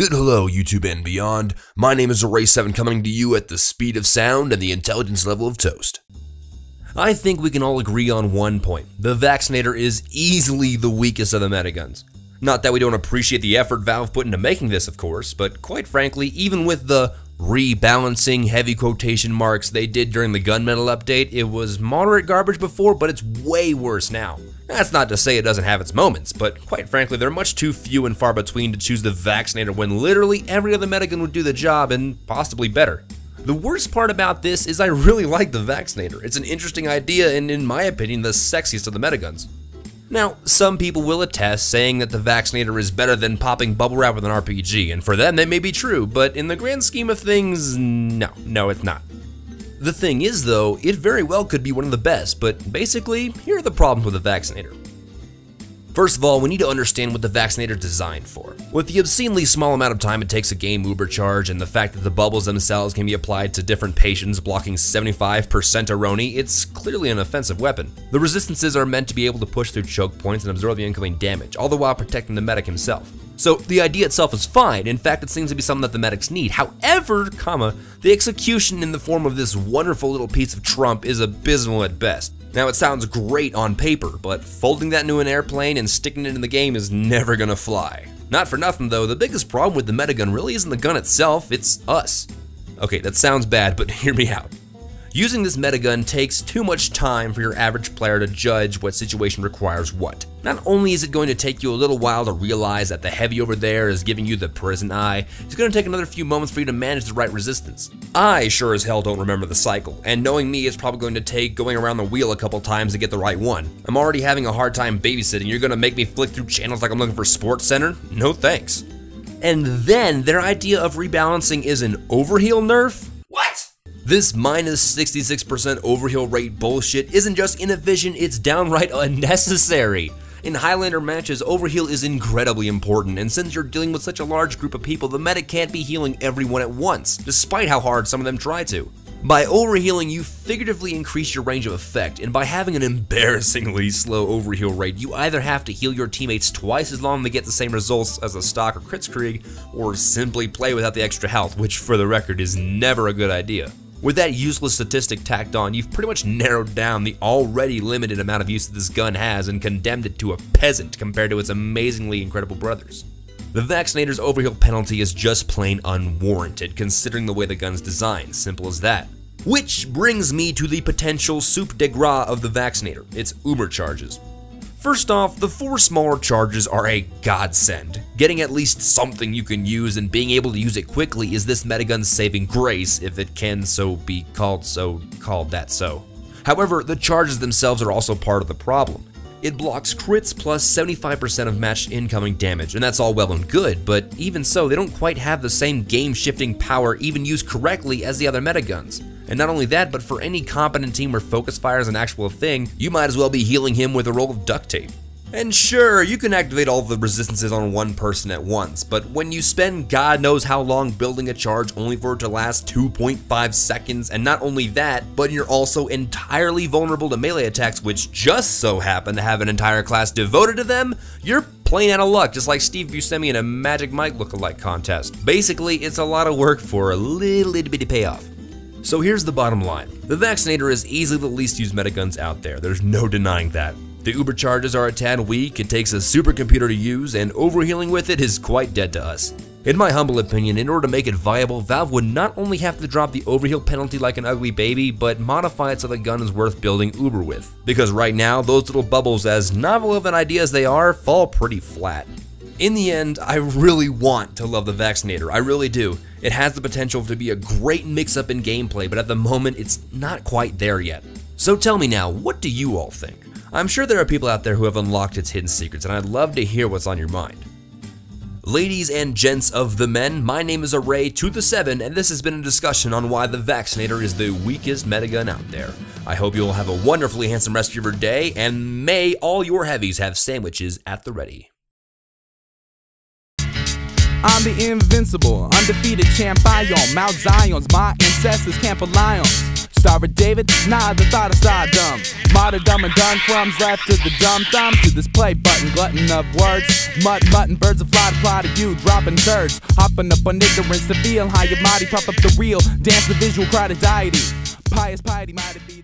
Good hello, YouTube and beyond. My name is ArraySeven coming to you at the speed of sound and the intelligence level of toast. I think we can all agree on one point. The Vaccinator is easily the weakest of the mediguns. Not that we don't appreciate the effort Valve put into making this, of course, but quite frankly, even with the rebalancing heavy quotation marks they did during the Gun Mettle update, it was moderate garbage before, but it's way worse now. That's not to say it doesn't have its moments, but quite frankly, they're much too few and far between to choose the Vaccinator when literally every other medigun would do the job and possibly better. The worst part about this is I really like the Vaccinator. It's an interesting idea and in my opinion the sexiest of the mediguns. Now, some people will attest saying that the Vaccinator is better than popping bubble wrap with an RPG, and for them that may be true, but in the grand scheme of things, no, no it's not. The thing is though, it very well could be one of the best, but basically, here are the problems with the Vaccinator. First of all, we need to understand what the Vaccinator is designed for. With the obscenely small amount of time it takes a game uber charge and the fact that the bubbles themselves can be applied to different patients blocking 75% Aroni, it's clearly an offensive weapon. The resistances are meant to be able to push through choke points and absorb the incoming damage, all the while protecting the medic himself. So the idea itself is fine. In fact, it seems to be something that the medics need. However, comma, the execution in the form of this wonderful little piece of trump is abysmal at best. Now it sounds great on paper, but folding that into an airplane and sticking it in the game is never gonna fly. Not for nothing though, the biggest problem with the medigun really isn't the gun itself, it's us. Okay, that sounds bad, but hear me out. Using this medigun takes too much time for your average player to judge what situation requires what. Not only is it going to take you a little while to realize that the heavy over there is giving you the prison eye, it's going to take another few moments for you to manage the right resistance. I sure as hell don't remember the cycle, and knowing me it's probably going to take going around the wheel a couple times to get the right one. I'm already having a hard time babysitting, you're going to make me flick through channels like I'm looking for SportsCenter? No thanks. And then their idea of rebalancing is an overheal nerf? This minus 66% overheal rate bullshit isn't just inefficient, it's downright unnecessary. In Highlander matches, overheal is incredibly important, and since you're dealing with such a large group of people, the medic can't be healing everyone at once, despite how hard some of them try to. By overhealing, you figuratively increase your range of effect, and by having an embarrassingly slow overheal rate, you either have to heal your teammates twice as long to get the same results as a stock or Kritzkrieg, or simply play without the extra health, which for the record is never a good idea. With that useless statistic tacked on, you've pretty much narrowed down the already limited amount of use that this gun has and condemned it to a peasant compared to its amazingly incredible brothers. The Vaccinator's overheal penalty is just plain unwarranted considering the way the gun's designed, simple as that. Which brings me to the potential soup de gras of the Vaccinator, its uber charges. First off, the four smaller charges are a godsend. Getting at least something you can use and being able to use it quickly is this medigun's saving grace, if it can so be called so, called that so. However, the charges themselves are also part of the problem. It blocks crits plus 75% of matched incoming damage, and that's all well and good, but even so, they don't quite have the same game-shifting power even used correctly as the other mediguns. And not only that, but for any competent team where focus fire is an actual thing, you might as well be healing him with a roll of duct tape. And sure, you can activate all the resistances on one person at once, but when you spend god knows how long building a charge only for it to last 2.5 seconds, and not only that, but you're also entirely vulnerable to melee attacks which just so happen to have an entire class devoted to them, you're plain out of luck, just like Steve Buscemi in a Magic Mike lookalike contest. Basically, it's a lot of work for a little itty bitty payoff. So here's the bottom line. The Vaccinator is easily the least used mediguns out there, there's no denying that. The uber charges are a tad weak, it takes a supercomputer to use, and overhealing with it is quite dead to us. In my humble opinion, in order to make it viable, Valve would not only have to drop the overheal penalty like an ugly baby, but modify it so the gun is worth building uber with. Because right now, those little bubbles, as novel of an idea as they are, fall pretty flat. In the end, I really want to love the Vaccinator, I really do. It has the potential to be a great mix-up in gameplay, but at the moment, it's not quite there yet. So tell me now, what do you all think? I'm sure there are people out there who have unlocked its hidden secrets, and I'd love to hear what's on your mind. Ladies and gents of the men, my name is Array to the 7, and this has been a discussion on why the Vaccinator is the weakest medigun out there. I hope you'll have a wonderfully handsome rest of your day, and may all your heavies have sandwiches at the ready. I'm the invincible, undefeated champion. Mount Zion's my ancestors can't rely on. Star of David? Nah, the thought of stardom. Modern dumb and done crumbs left to the dumb thumb to this play button, glutton of words. Mutt, mutton, birds of fly to fly to you, dropping turds. Hopping up on ignorance to feel high, your mighty, pop up the real, dance the visual, cry to deity. Pious piety might.